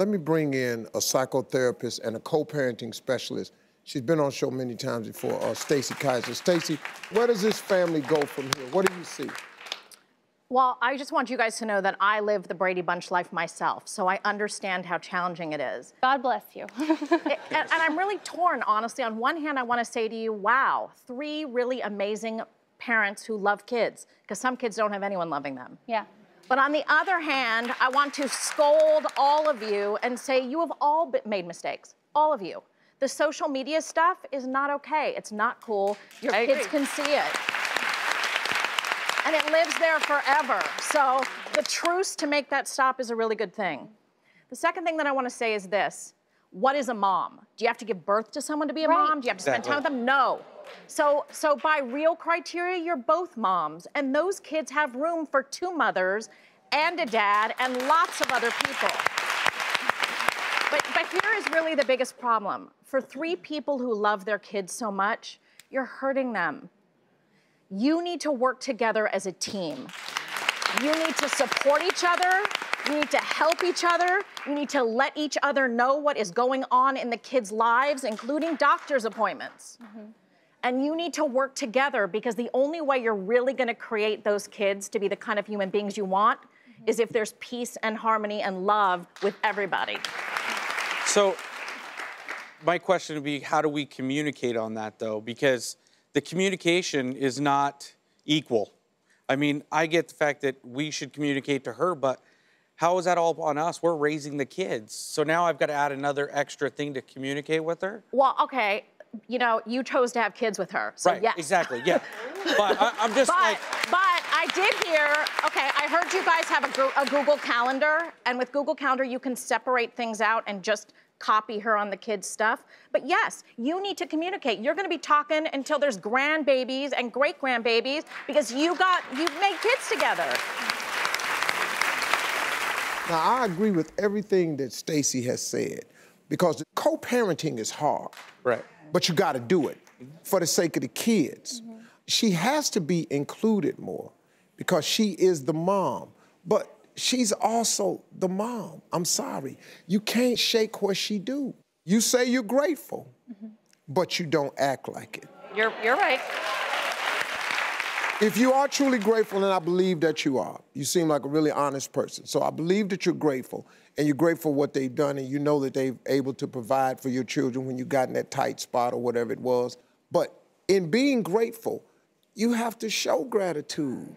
Let me bring in a psychotherapist and a co-parenting specialist. She's been on show many times before, uh, Stacy Kaiser. Stacy, where does this family go from here? What do you see? Well, I just want you guys to know that I live the Brady Bunch life myself, so I understand how challenging it is. God bless you. It- and, and I'm really torn, honestly. On one hand, I want to say to you, wow, three really amazing parents who love kids, because some kids don't have anyone loving them. yeah. But on the other hand, I want to scold all of you and say you have all made mistakes, all of you. The social media stuff is not okay. It's not cool. Your I kids agree. can see it. And it lives there forever. So the truce to make that stop is a really good thing. The second thing that I want to say is this. What is a mom? Do you have to give birth to someone to be a Right. mom? Do you have to spend time with them? No. So, so by real criteria, you're both moms, and those kids have room for two mothers and a dad and lots of other people. But, but here is really the biggest problem. For three people who love their kids so much, you're hurting them. You need to work together as a team. You need to support each other. You need to help each other. You need to let each other know what is going on in the kids' lives, including doctor's appointments. Mm-hmm. And you need to work together because the only way you're really going to create those kids to be the kind of human beings you want mm-hmm. is if there's peace and harmony and love with everybody. So, my question would be how do we communicate on that though? Because the communication is not equal. I mean, I get the fact that we should communicate to her, but how is that all on us? We're raising the kids. So now I've got to add another extra thing to communicate with her? Well, okay, you know, you chose to have kids with her, so right, yes. exactly, yeah. but I, I'm just But, like, but I did hear, okay, I heard you guys have a, a Google Calendar, and with Google Calendar, you can separate things out and just copy her on the kids' stuff. But yes, you need to communicate. You're gonna be talking until there's grandbabies and great grandbabies because you got, you've made kids together. Now, I agree with everything that Stacy has said because co-parenting is hard. right. but you got to do it for the sake of the kids. Mm-hmm. She has to be included more because she is the mom, but she's also the mom. I'm sorry. You can't shake what she do. You say you're grateful, mm-hmm. but you don't act like it. You're, you're right. If you are truly grateful, and I believe that you are, you seem like a really honest person. So I believe that you're grateful, and you're grateful for what they've done, and you know that they've able to provide for your children when you got in that tight spot or whatever it was. But in being grateful, you have to show gratitude.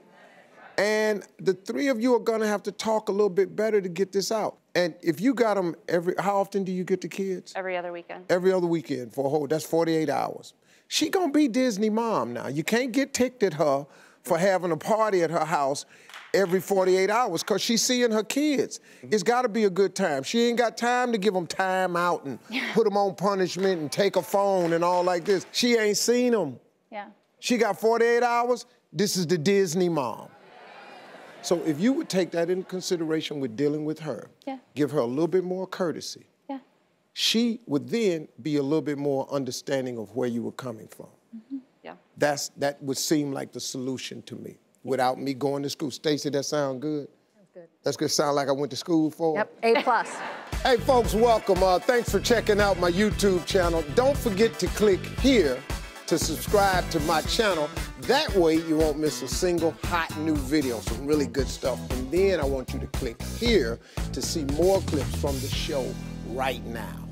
And the three of you are gonna have to talk a little bit better to get this out. And if you got them every, how often do you get the kids? Every other weekend. every other weekend for a whole that's 48 hours she gonna be disney mom now. You can't get ticked at her for having a party at her house every 48 hours because she's seeing her kids. It's got to be a good time. She ain't got time to give them time out and put them on punishment and take a phone and all like this. She ain't seen them Yeah. she got 48 hours. This is the disney mom. So if you would take that into consideration with dealing with her Yeah. give her a little bit more courtesy. She would then be a little bit more understanding of where you were coming from. Yeah. That's that would seem like the solution to me. Without me going to school, Stacy, that sound good. That's good. That's good. Sound like I went to school for. Yep, A plus. Hey, folks, welcome. Uh, thanks for checking out my YouTube channel. Don't forget to click here to subscribe to my channel. That way, you won't miss a single hot new video. Some really good stuff. And then I want you to click here to see more clips from the show right now.